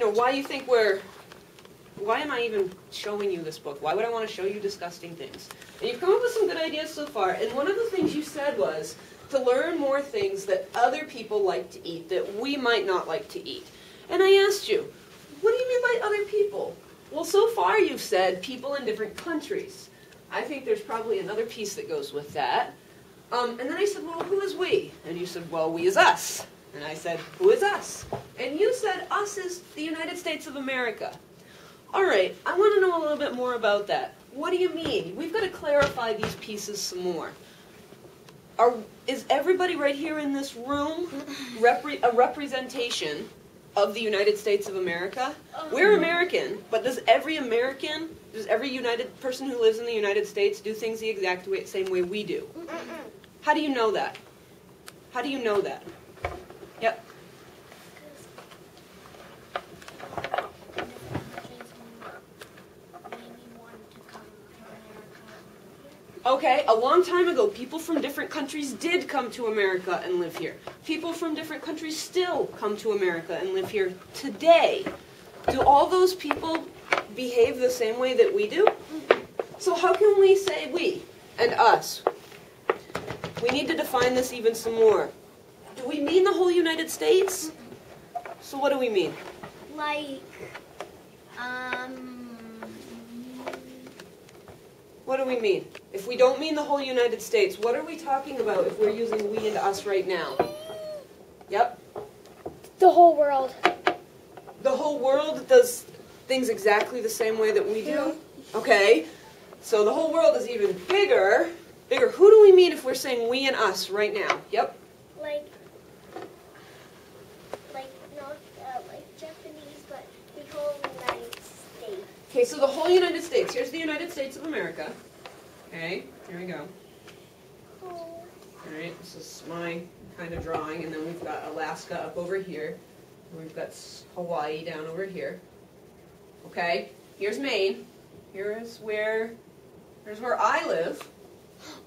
you know, why you think we're, why am I even showing you this book? Why would I want to show you disgusting things? And you've come up with some good ideas so far, and one of the things you said was to learn more things that other people like to eat that we might not like to eat. And I asked you, what do you mean by other people? Well, so far you've said people in different countries. I think there's probably another piece that goes with that. Um, and then I said, well, who is we? And you said, well, we is us. And I said, who is us? And you said, us is the United States of America. All right, I want to know a little bit more about that. What do you mean? We've got to clarify these pieces some more. Are, is everybody right here in this room repre a representation of the United States of America? Um. We're American, but does every American, does every United person who lives in the United States do things the exact way, same way we do? How do you know that? How do you know that? Okay, a long time ago, people from different countries did come to America and live here. People from different countries still come to America and live here today. Do all those people behave the same way that we do? So how can we say we and us? We need to define this even some more. Do we mean the whole United States? So what do we mean? Like, um, What do we mean? If we don't mean the whole United States, what are we talking about if we're using we and us right now? Yep. the whole world. The whole world does things exactly the same way that we do? Okay. So the whole world is even bigger. Bigger. Who do we mean if we're saying we and us right now? Yep. Like, like not uh, like Japanese, but the whole United States. Okay, so the whole United States. Here's the United States of America. Okay, here we go. All right, this is my kind of drawing, and then we've got Alaska up over here. and We've got Hawaii down over here. Okay, here's Maine. Here is where, here's where I live.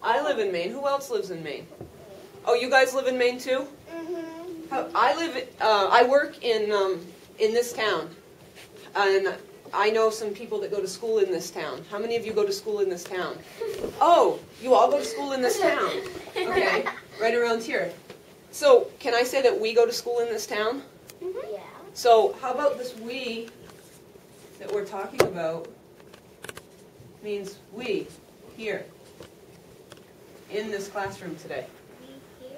I live in Maine. Who else lives in Maine? Oh, you guys live in Maine too? Mm-hmm. I live. Uh, I work in um, in this town, and I know some people that go to school in this town. How many of you go to school in this town? Oh, you all go to school in this town. Okay, right around here. So, can I say that we go to school in this town? Mm-hmm. Yeah. So, how about this we that we're talking about means we here in this classroom today. We here.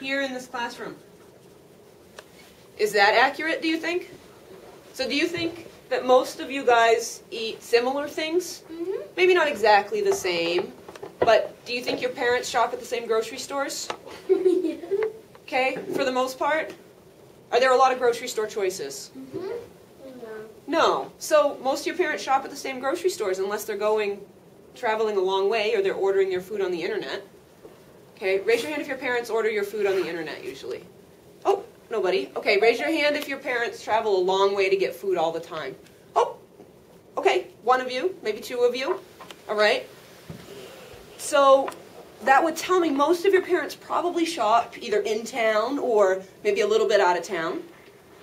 here in this classroom. Is that accurate, do you think? So, do you think that most of you guys eat similar things? Mm-hmm. Maybe not exactly the same, but do you think your parents shop at the same grocery stores? Okay, for the most part? Are there a lot of grocery store choices? mm-hmm. No. So, most of your parents shop at the same grocery stores unless they're going traveling a long way or they're ordering their food on the internet. Okay, raise your hand if your parents order your food on the internet usually. Nobody. Okay, raise your hand if your parents travel a long way to get food all the time. Oh, okay, one of you, maybe two of you. All right. So that would tell me most of your parents probably shop either in town or maybe a little bit out of town.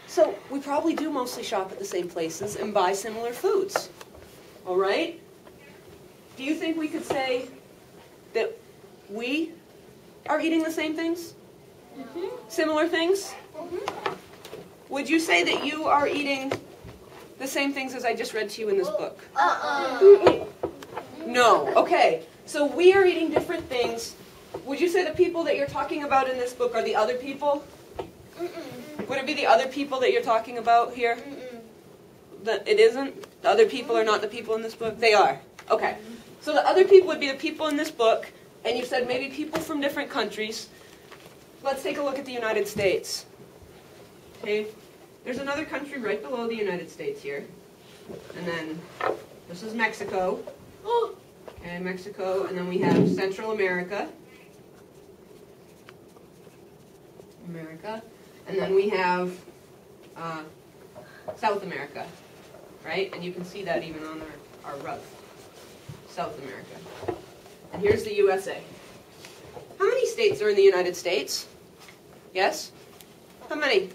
So we probably do mostly shop at the same places and buy similar foods. All right? Do you think we could say that we are eating the same things? Mm-hmm. Similar things? Would you say that you are eating the same things as I just read to you in this book? Uh-uh. No. Okay. So we are eating different things. Would you say the people that you're talking about in this book are the other people? Would it be the other people that you're talking about here? That it isn't? The other people are not the people in this book? They are. Okay. So the other people would be the people in this book, and you said maybe people from different countries. Let's take a look at the United States. Okay. There's another country right below the United States here. And then this is Mexico. Okay, Mexico, and then we have Central America. America. And then we have uh, South America, right? And you can see that even on our, our rug. South America. And here's the USA. How many states are in the United States? Yes? How many?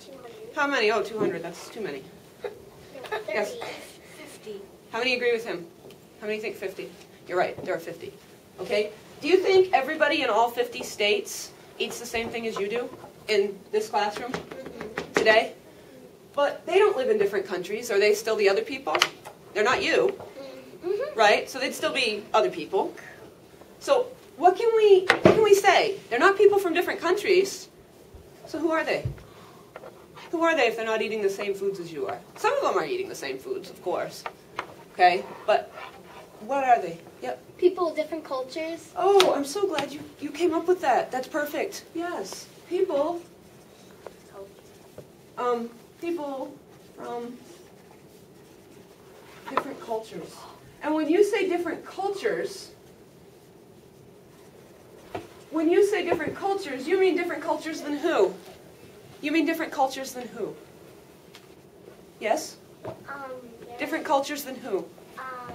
200. How many? Oh, 200. That's too many. Yes. 30. 50. How many agree with him? How many think 50? You're right, there are 50. Okay? Do you think everybody in all 50 states eats the same thing as you do in this classroom today? But they don't live in different countries. Are they still the other people? They're not you, Mm-hmm. right? So they'd still be other people. So what can we we say? They're not people from different countries. So who are they? Who are they if they're not eating the same foods as you are? Some of them are eating the same foods, of course. Okay? But what are they? Yep. People with different cultures. Oh, I'm so glad you, you came up with that. That's perfect. Yes. People. Um, people from different cultures. And when you say different cultures, when you say different cultures, you mean different cultures than who? You mean different cultures than who? Yes? Um, Different cultures than who? Um,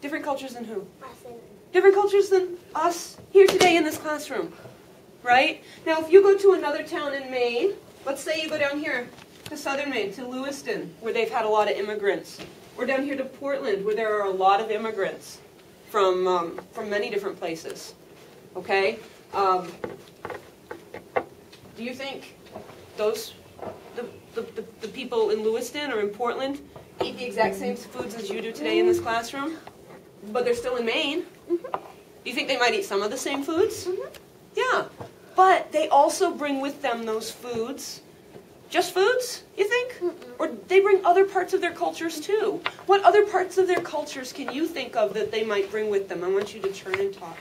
Different cultures than who? us different cultures than us here today in this classroom, right? Now, if you go to another town in Maine, let's say you go down here to southern Maine, to Lewiston, where they've had a lot of immigrants, or down here to Portland, where there are a lot of immigrants from um, from many different places. Okay, um, do you think those the, the, the, the people in Lewiston or in Portland eat the exact same foods as you do today in this mm-hmm. classroom? But they're still in Maine. Do you think they might eat some of the same foods? Mm-hmm. Yeah. But they also bring with them those foods. Just foods, you think? Or they bring other parts of their cultures too. What other parts of their cultures can you think of that they might bring with them? I want you to turn and talk.